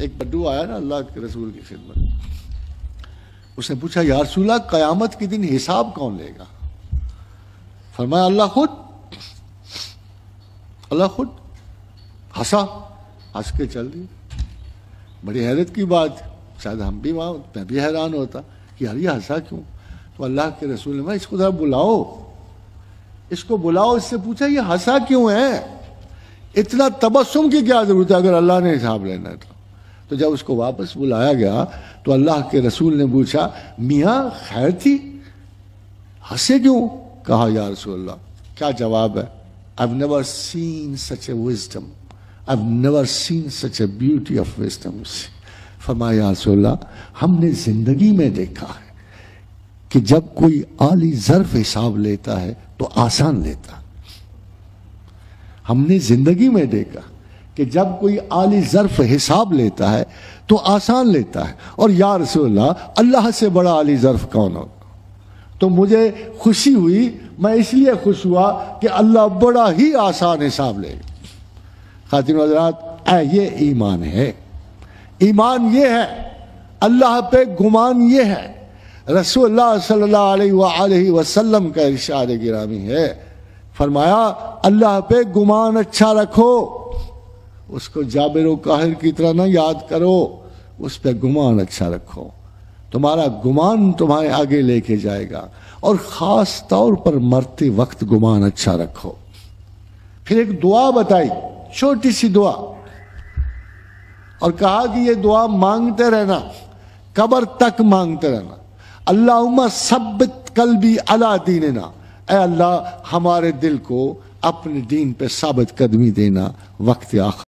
एक बड्डू आया ना अल्लाह के रसूल की खिदमत। उसने पूछा यार रसूला कयामत के दिन हिसाब कौन लेगा? फरमाया, अल्लाह खुद। अल्लाह खुद? हंसा। हंस के चल दी बड़ी हैरत की बात। शायद हम भी वहाँ, मैं भी हैरान होता। कि यार, ये हंसा क्यों? तो अल्लाह के रसूल ने इसको जरा बुलाओ। इसको बुलाओ, इससे पूछा, ये हंसा क्यों है? इतना तबस्सुम की क्या ज़रूरत है अगर अल्लाह ने हिसाब लेना है तो जब उसको वापस बुलाया गया तो अल्लाह के रसूल ने पूछा, मियाँ, खैर थी हंसे क्यों कहा, या रसूल क्या जवाब है I've never seen such a wisdom. I've never seen such a beauty of wisdom. फरमाया रसूल्ला हमने ज़िंदगी में देखा है कि जब कोई आली जर्फ हिसाब लेता है तो आसान लेता हमने ज़िंदगी में देखा कि जब कोई आली जर्फ हिसाब लेता है तो आसान लेता है। और या रसोल्ला अल्लाह से बड़ा आली जर्फ कौन होगा? तो मुझे खुशी हुई, मैं इसलिए खुश हुआ कि अल्लाह बड़ा ही आसान हिसाब ले। खातिन हजरात ये ईमान है। ईमान ये है, अल्लाह पे गुमान ये है। रसूलुल्लाह सल्लल्लाहु अलैहि वसल्लम का इरशाद गिरामी है। फरमाया, अल्लाह पे गुमान अच्छा रखो। उसको जाबिर काहिर की तरह ना याद करो। उस पर गुमान अच्छा रखो। तुम्हारा गुमान तुम्हारे आगे लेके जाएगा। और ख़ास तौर पर मरते वक्त गुमान अच्छा रखो। फिर एक दुआ बताई, छोटी सी दुआ। और कहा कि ये दुआ मांगते रहना, कबर तक मांगते रहना। अल्लाह सब कल भी अला दीन ना अल्लाह, हमारे दिल को अपने दीन पे साबित कदमी देना, वक्त आखिर